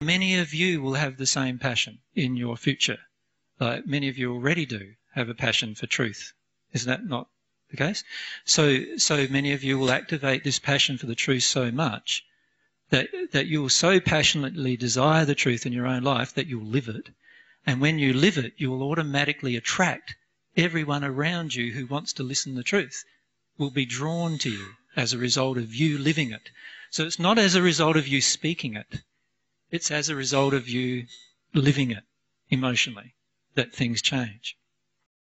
Many of you will have the same passion in your future. Like many of you already do have a passion for truth. Is that not the case? So, so many of you will activate this passion for the truth so much that, that you will so passionately desire the truth in your own life that you'll live it. And when you live it, you will automatically attract everyone around you who wants to listen the truth will be drawn to you as a result of you living it. So it's not as a result of you speaking it, it's as a result of you living it emotionally that things change.